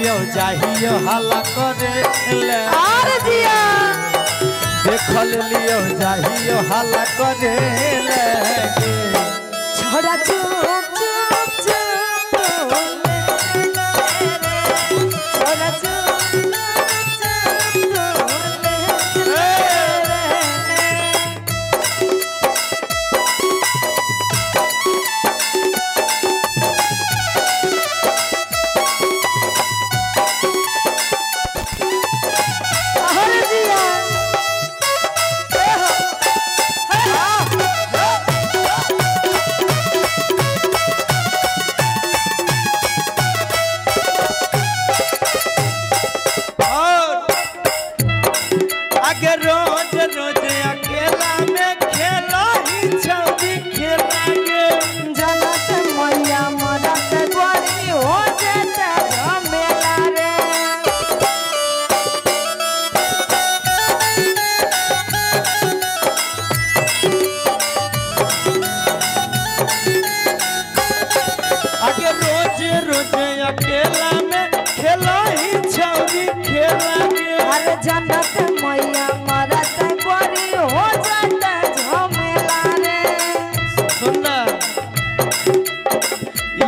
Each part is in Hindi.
যাইও যাইও হালা করে আর দিয়া। দেখল লিও যাইও হালা করে লাগে ছড়া जनत मैया मरत गोरी हो जेते झमेला रे। सुनना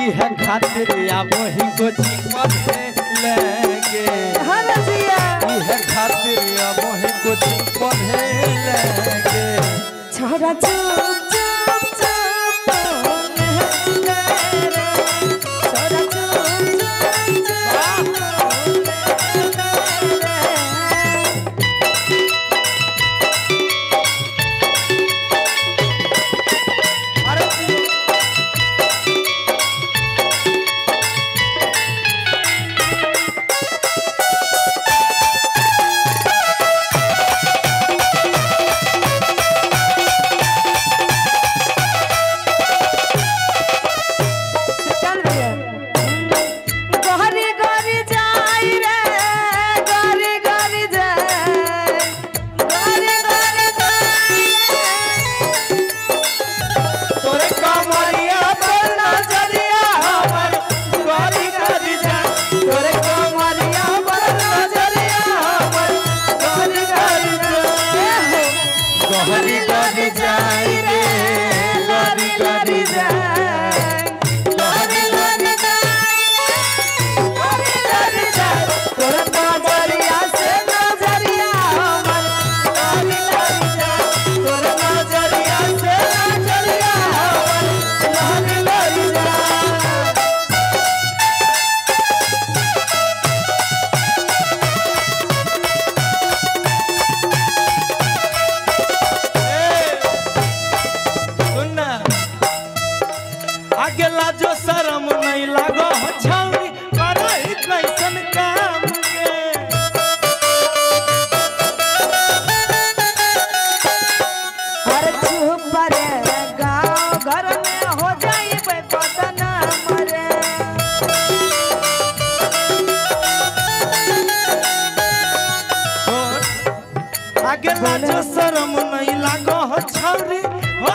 इह खातिर आब ही कोचिंग पढ़े लेंगे। हर जिया। इह खातिर आब ही पढ़े लेंगे। छोरा चुप चुप चुप आगे लाजो शरम नहीं लागो हो छौरी हो।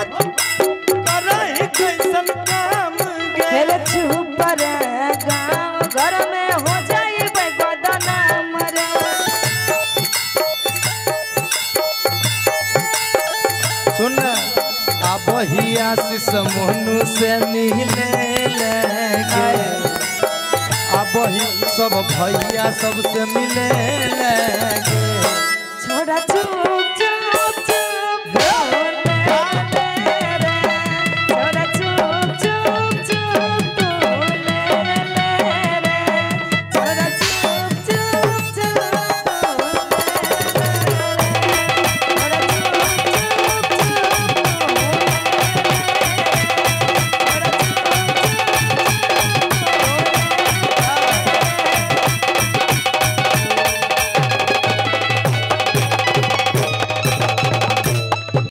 करही कैसन काम के हेल चुप रे गाँव घर में हो जाई बदनाम रे। सुन अब ही आशीष मोनू से मिले लेंगे अब ही सब भैया सबसे मिले लेंगे that too.